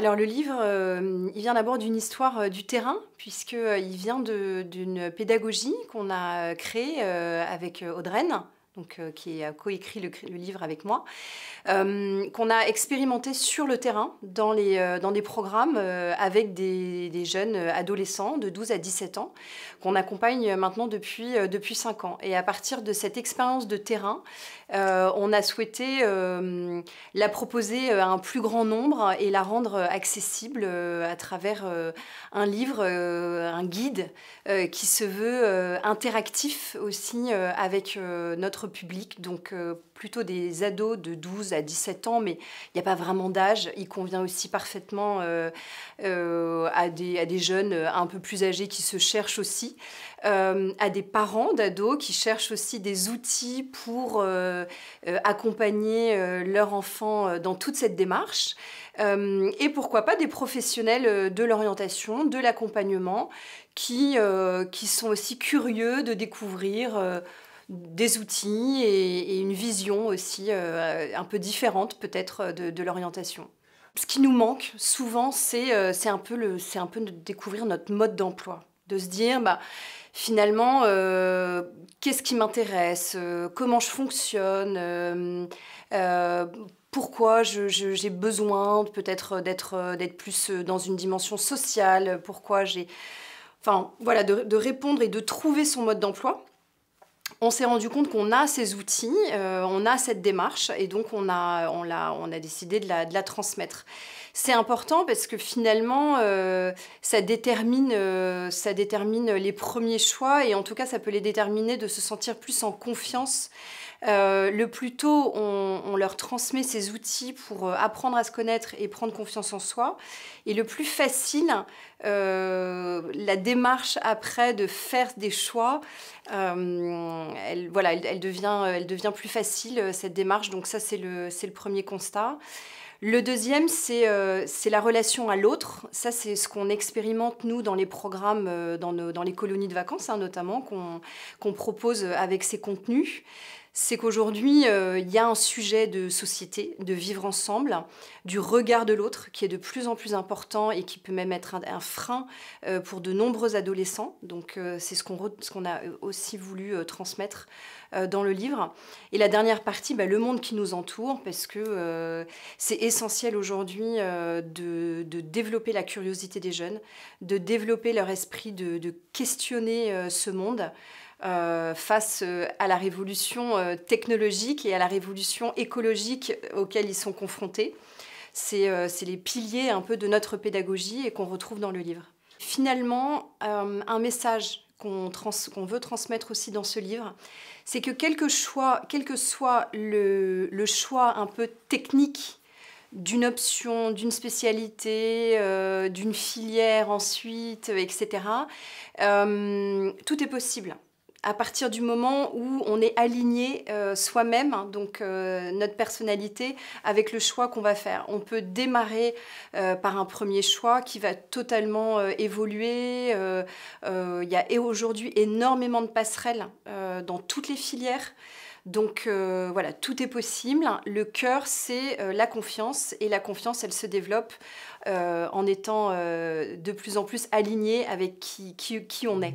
Alors le livre, euh, il vient d'abord d'une histoire euh, du terrain, puisqu'il vient d'une pédagogie qu'on a créée avec Audreyne, donc, euh, qui a coécrit le, livre avec moi, euh, qu'on a expérimenté sur le terrain dans, les, euh, dans des programmes avec des, des, jeunes adolescents de 12 à 17 ans, qu'on accompagne maintenant depuis, depuis 5 ans. Et à partir de cette expérience de terrain, on a souhaité la proposer à un plus grand nombre et la rendre accessible à travers un livre, un guide qui se veut interactif aussi avec notre public, donc euh, plutôt des ados de 12 à 17 ans, mais il n'y a pas vraiment d'âge. Il convient aussi parfaitement euh, euh, à, des, à, des, jeunes un peu plus âgés qui se cherchent aussi, à des parents d'ados qui cherchent aussi des outils pour accompagner leur enfant dans toute cette démarche. et pourquoi pas des professionnels de l'orientation, de l'accompagnement, qui, qui sont aussi curieux de découvrir des outils et, une vision aussi euh, un peu différente peut-être de, l'orientation. Ce qui nous manque souvent, c'est euh, un, peu un peu de découvrir notre mode d'emploi, de se dire bah, finalement euh, qu'est-ce qui m'intéresse, comment je fonctionne, pourquoi j'ai besoin peut-être d'être plus dans une dimension sociale, pourquoi j'ai... Enfin voilà, de, répondre et de trouver son mode d'emploi on s'est rendu compte qu'on a ces outils, euh, on a cette démarche, et donc on a, on on a décidé de la, transmettre. C'est important parce que finalement, euh, ça, détermine, euh, ça détermine les premiers choix, et en tout cas, ça peut les déterminer de se sentir plus en confiance euh, le plus tôt on, leur transmet ces outils pour apprendre à se connaître et prendre confiance en soi, et le plus facile, la démarche après de faire des choix, elle, voilà, elle, devient, elle devient plus facile, cette démarche. Donc ça, c'est le, le premier constat. Le deuxième, c'est la relation à l'autre. Ça, c'est ce qu'on expérimente, nous, dans les programmes, dans, dans les colonies de vacances, hein, notamment, qu'on propose avec ces contenus c'est qu'aujourd'hui, euh, il y a un sujet de société, de vivre ensemble, du regard de l'autre, qui est de plus en plus important et qui peut même être un, frein euh, pour de nombreux adolescents. Donc, euh, c'est ce qu'on a aussi voulu transmettre dans le livre. Et la dernière partie, bah, le monde qui nous entoure, parce que c'est essentiel aujourd'hui de, développer la curiosité des jeunes, de développer leur esprit de questionner ce monde. Euh, face euh, à la révolution euh, technologique et à la révolution écologique auxquelles ils sont confrontés. C'est les piliers un peu de notre pédagogie et qu'on retrouve dans le livre. Finalement, un message qu'on veut transmettre aussi dans ce livre, c'est que quel que, choix, quel que soit le, choix un peu technique d'une option, d'une spécialité, d'une filière ensuite, etc., tout est possible à partir du moment où on est aligné euh, soi-même, hein, donc euh, notre personnalité, avec le choix qu'on va faire. On peut démarrer euh, par un premier choix qui va totalement évoluer. Il y a aujourd'hui énormément de passerelles dans toutes les filières. Donc voilà, tout est possible. Le cœur, c'est la confiance et la confiance, elle se développe en étant de plus en plus aligné avec qui on est.